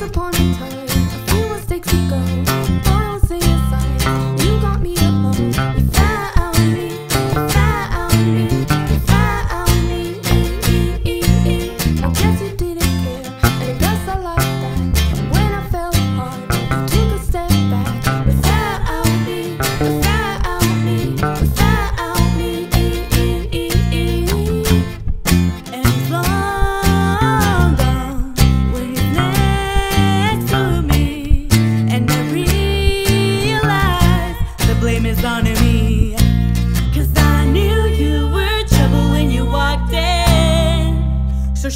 Once upon a time, a few mistakes ago.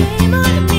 dream on.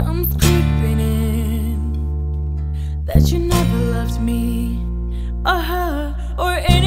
comes creeping in that you never loved me or her or anyone.